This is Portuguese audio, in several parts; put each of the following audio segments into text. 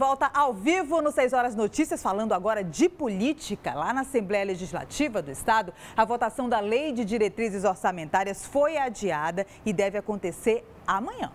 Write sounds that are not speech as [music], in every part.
volta ao vivo no 6 Horas Notícias, falando agora de política. Lá na Assembleia Legislativa do Estado, a votação da Lei de Diretrizes Orçamentárias foi adiada e deve acontecer amanhã.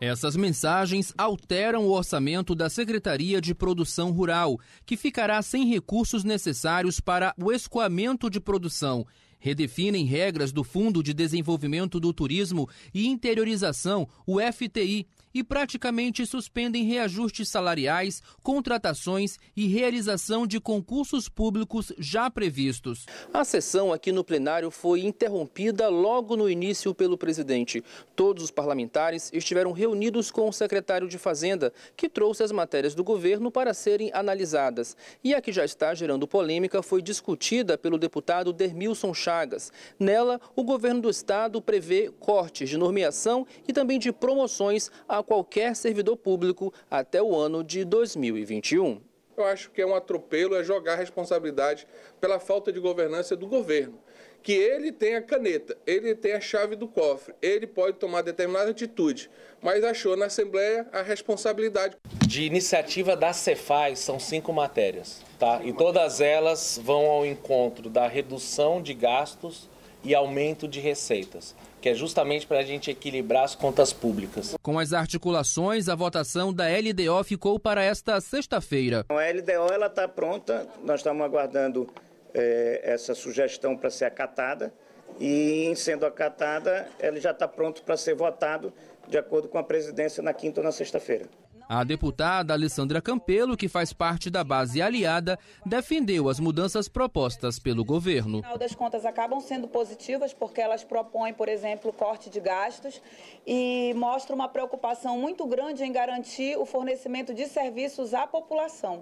Essas mensagens alteram o orçamento da Secretaria de Produção Rural, que ficará sem recursos necessários para o escoamento de produção. Redefinem regras do Fundo de Desenvolvimento do Turismo e Interiorização, o FTI, e praticamente suspendem reajustes salariais, contratações e realização de concursos públicos já previstos. A sessão aqui no plenário foi interrompida logo no início pelo presidente. Todos os parlamentares estiveram reunidos com o secretário de Fazenda, que trouxe as matérias do governo para serem analisadas. E a que já está gerando polêmica foi discutida pelo deputado Dermilson Chagas. Nela, o governo do estado prevê cortes de nomeação e também de promoções a qualquer servidor público até o ano de 2021. Eu acho que é um atropelo, é jogar a responsabilidade pela falta de governança do governo. Que ele tem a caneta, ele tem a chave do cofre, ele pode tomar determinada atitude, mas achou na Assembleia a responsabilidade. De iniciativa da Cefaz são cinco matérias, tá? E todas elas vão ao encontro da redução de gastos e aumento de receitas que é justamente para a gente equilibrar as contas públicas. Com as articulações, a votação da LDO ficou para esta sexta-feira. A LDO ela está pronta, nós estamos aguardando é, essa sugestão para ser acatada e, sendo acatada, ela já está pronto para ser votado de acordo com a presidência na quinta ou na sexta-feira. A deputada Alessandra Campelo, que faz parte da base aliada, defendeu as mudanças propostas pelo governo. No final das contas, acabam sendo positivas porque elas propõem, por exemplo, corte de gastos e mostram uma preocupação muito grande em garantir o fornecimento de serviços à população.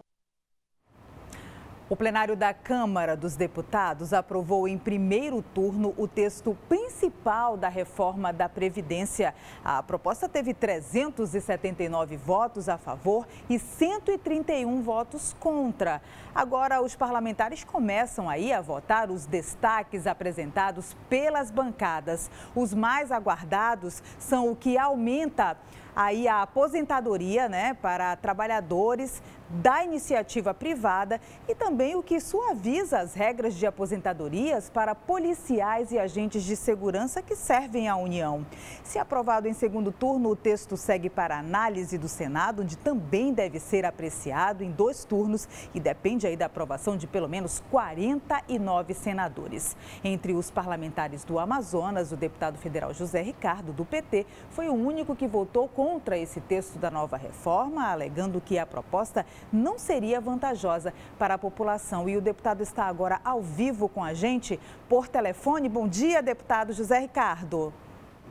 O plenário da Câmara dos Deputados aprovou em primeiro turno o texto principal da reforma da Previdência. A proposta teve 379 votos a favor e 131 votos contra. Agora, os parlamentares começam aí a votar os destaques apresentados pelas bancadas. Os mais aguardados são o que aumenta aí a aposentadoria né, para trabalhadores da iniciativa privada e também o que suaviza as regras de aposentadorias para policiais e agentes de segurança que servem à União. Se aprovado em segundo turno, o texto segue para análise do Senado, onde também deve ser apreciado em dois turnos e depende aí da aprovação de pelo menos 49 senadores. Entre os parlamentares do Amazonas, o deputado federal José Ricardo, do PT, foi o único que votou contra esse texto da nova reforma, alegando que a proposta não seria vantajosa para a população. E o deputado está agora ao vivo com a gente por telefone. Bom dia, deputado José Ricardo.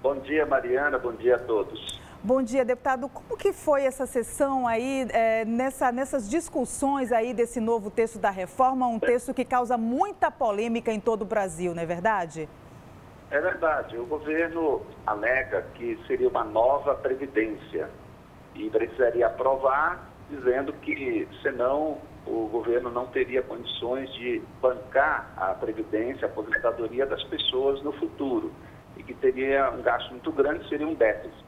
Bom dia, Mariana. Bom dia a todos. Bom dia, deputado. Como que foi essa sessão aí, é, nessa, nessas discussões aí desse novo texto da reforma, um texto que causa muita polêmica em todo o Brasil, não é verdade? É verdade. O governo alega que seria uma nova previdência e precisaria aprovar dizendo que, senão, o governo não teria condições de bancar a previdência, a aposentadoria das pessoas no futuro e que teria um gasto muito grande, seria um déficit.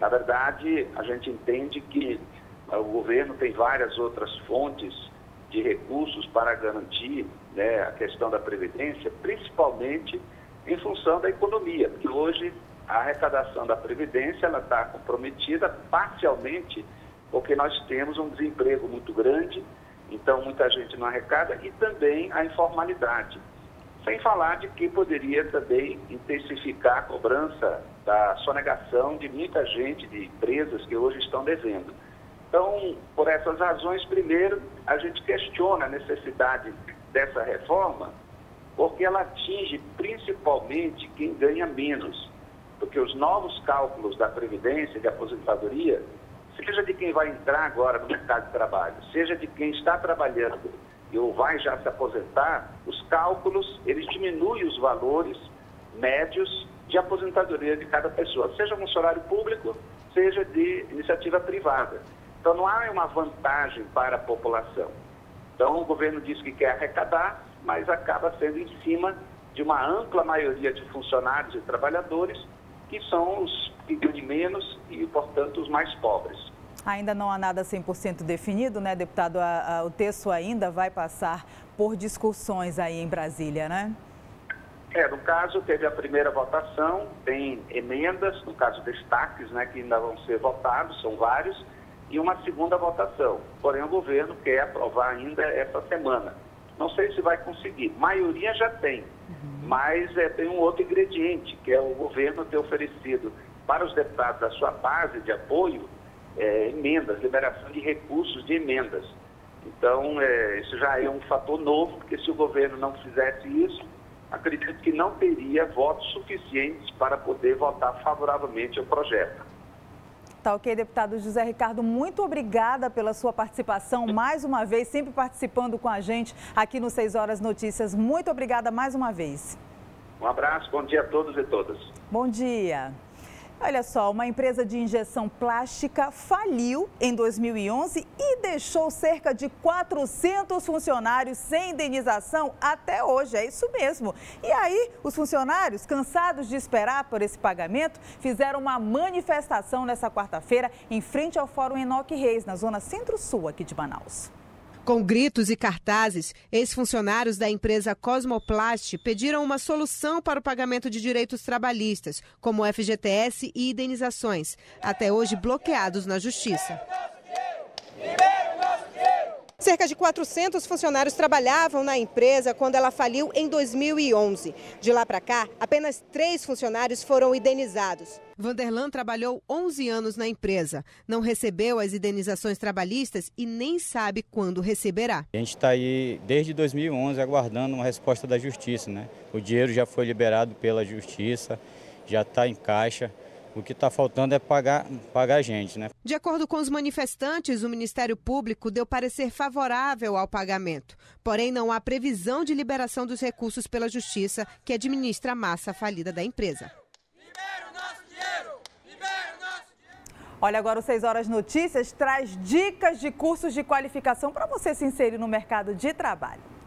Na verdade, a gente entende que o governo tem várias outras fontes de recursos para garantir né, a questão da previdência, principalmente em função da economia, porque hoje a arrecadação da previdência ela está comprometida parcialmente porque nós temos um desemprego muito grande, então muita gente não arrecada e também a informalidade. Sem falar de que poderia também intensificar a cobrança da sonegação de muita gente, de empresas que hoje estão devendo. Então, por essas razões, primeiro, a gente questiona a necessidade dessa reforma, porque ela atinge principalmente quem ganha menos. Porque os novos cálculos da Previdência, de aposentadoria, seja de quem vai entrar agora no mercado de trabalho, seja de quem está trabalhando ou vai já se aposentar, os cálculos, eles diminuem os valores médios de aposentadoria de cada pessoa, seja funcionário público, seja de iniciativa privada. Então não há uma vantagem para a população. Então o governo diz que quer arrecadar, mas acaba sendo em cima de uma ampla maioria de funcionários e trabalhadores que são os que ganham menos e, portanto, os mais pobres. Ainda não há nada 100% definido, né, deputado? O texto ainda vai passar por discussões aí em Brasília, né? É, no caso, teve a primeira votação, tem emendas, no caso, destaques, né, que ainda vão ser votados, são vários, e uma segunda votação. Porém, o governo quer aprovar ainda essa semana. Não sei se vai conseguir. Maioria já tem, uhum. mas é, tem um outro ingrediente, que é o governo ter oferecido para os deputados da sua base de apoio é, emendas, liberação de recursos de emendas. Então, é, isso já é um fator novo, porque se o governo não fizesse isso, acredito que não teria votos suficientes para poder votar favoravelmente ao projeto. Tá ok, deputado José Ricardo, muito obrigada pela sua participação mais uma vez, sempre participando com a gente aqui no 6 Horas Notícias. Muito obrigada mais uma vez. Um abraço, bom dia a todos e todas. Bom dia. Olha só, uma empresa de injeção plástica faliu em 2011 e deixou cerca de 400 funcionários sem indenização até hoje. É isso mesmo. E aí, os funcionários, cansados de esperar por esse pagamento, fizeram uma manifestação nessa quarta-feira em frente ao Fórum Enoque Reis, na zona centro-sul aqui de Manaus. Com gritos e cartazes, ex-funcionários da empresa Cosmoplast pediram uma solução para o pagamento de direitos trabalhistas, como FGTS e indenizações, até hoje bloqueados na Justiça. Cerca de 400 funcionários trabalhavam na empresa quando ela faliu em 2011. De lá para cá, apenas três funcionários foram indenizados. Vanderlan trabalhou 11 anos na empresa, não recebeu as indenizações trabalhistas e nem sabe quando receberá. A gente está aí desde 2011 aguardando uma resposta da justiça. Né? O dinheiro já foi liberado pela justiça, já está em caixa. O que está faltando é pagar, pagar a gente, né? De acordo com os manifestantes, o Ministério Público deu parecer favorável ao pagamento. Porém, não há previsão de liberação dos recursos pela Justiça, que administra a massa falida da empresa. Olha, agora o 6 Horas Notícias traz dicas de cursos de qualificação para você se inserir no mercado de trabalho.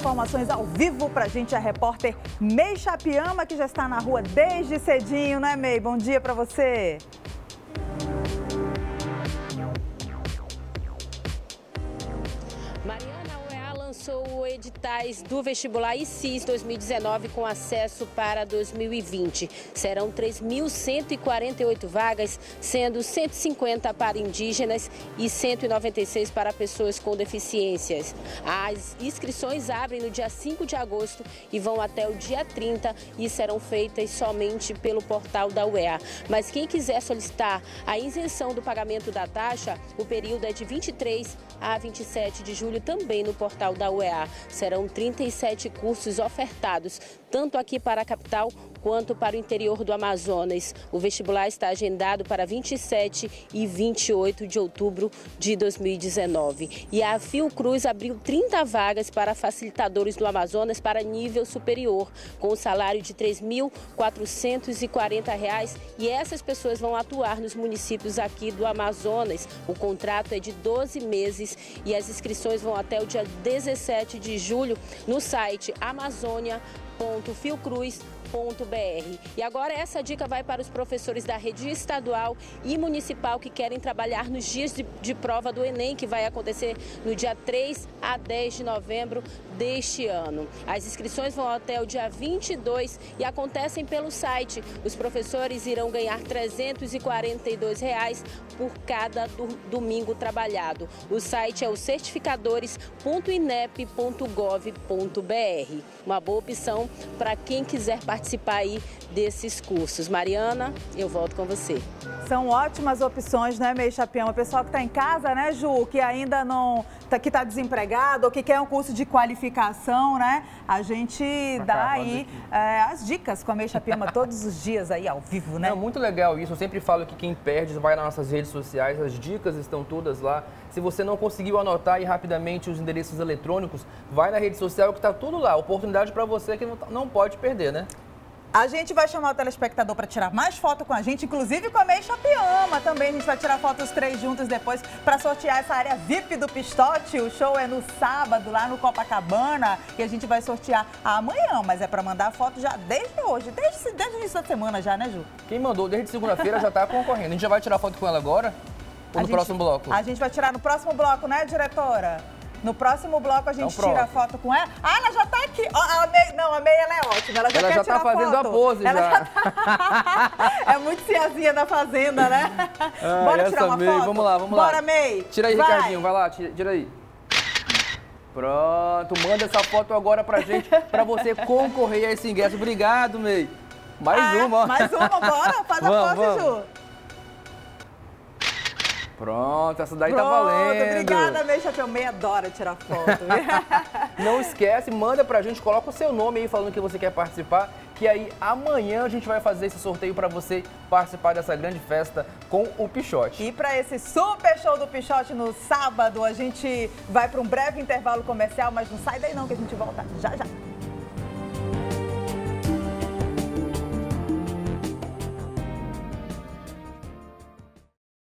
Informações ao vivo para a gente, a repórter Mei Chapiama, que já está na rua desde cedinho, né, Mei? Bom dia para você. Lançou editais do vestibular ICIS 2019 com acesso para 2020. Serão 3.148 vagas, sendo 150 para indígenas e 196 para pessoas com deficiências. As inscrições abrem no dia 5 de agosto e vão até o dia 30 e serão feitas somente pelo portal da UEA. Mas quem quiser solicitar a isenção do pagamento da taxa, o período é de 23 a 27 de julho também no portal da UEA. Serão 37 cursos ofertados, tanto aqui para a capital quanto para o interior do Amazonas. O vestibular está agendado para 27 e 28 de outubro de 2019. E a Fiocruz abriu 30 vagas para facilitadores do Amazonas para nível superior, com salário de R$ 3.440 e essas pessoas vão atuar nos municípios aqui do Amazonas. O contrato é de 12 meses e as inscrições vão até o dia 17 de julho no site amazônia.fiocruz.com e agora essa dica vai para os professores da rede estadual e municipal que querem trabalhar nos dias de, de prova do Enem, que vai acontecer no dia 3 a 10 de novembro deste ano. As inscrições vão até o dia 22 e acontecem pelo site. Os professores irão ganhar 342 reais por cada do, domingo trabalhado. O site é o certificadores.inep.gov.br. Uma boa opção para quem quiser participar aí desses cursos. Mariana, eu volto com você. São ótimas opções, né, Meio Chapião? O pessoal que está em casa, né, Ju, que ainda não, tá, que está desempregado ou que quer um curso de qualificação, né? A gente dá aí é, as dicas com a Meio Chapiama todos os dias aí ao vivo, né? É muito legal isso. Eu sempre falo que quem perde vai nas nossas redes sociais, as dicas estão todas lá. Se você não conseguiu anotar aí rapidamente os endereços eletrônicos, vai na rede social que está tudo lá. Oportunidade para você que não pode perder, né? A gente vai chamar o telespectador para tirar mais foto com a gente, inclusive com a Mei Chapiama também. A gente vai tirar fotos três juntos depois para sortear essa área VIP do Pistote. O show é no sábado, lá no Copacabana, e a gente vai sortear amanhã, mas é para mandar foto já desde hoje, desde, desde o início da semana já, né, Ju? Quem mandou desde segunda-feira já está concorrendo. A gente já vai tirar foto com ela agora? Ou a no gente, próximo bloco? A gente vai tirar no próximo bloco, né, diretora? No próximo bloco a gente então, tira a foto com ela. Ah, ela já tá aqui. a May, não, a May ela é ótima. Ela já, ela quer já tá fazendo foto. a pose ela já. já [laughs] tá... é muito ciazinha da fazenda, né? [laughs] Ah, Bora tirar uma May. foto? Vamos lá, vamos lá. Bora, May. Tira aí, vai. Ricardinho. Vai lá, tira, tira aí. Pronto, manda essa foto agora pra gente, pra você concorrer a esse ingresso. Obrigado, May. Mais ah, uma, ó. Mais uma, bora? Faz vamos, a pose, vamos. Ju. Pronto, essa daí tá Pronto, tá valendo. Obrigada, meu chapéu. Meio adora tirar foto. [laughs] Não esquece, manda pra gente, coloca o seu nome aí falando que você quer participar, que aí amanhã a gente vai fazer esse sorteio para você participar dessa grande festa com o Pichote. E para esse super show do Pichote no sábado, a gente vai para um breve intervalo comercial, mas não sai daí não que a gente volta já já.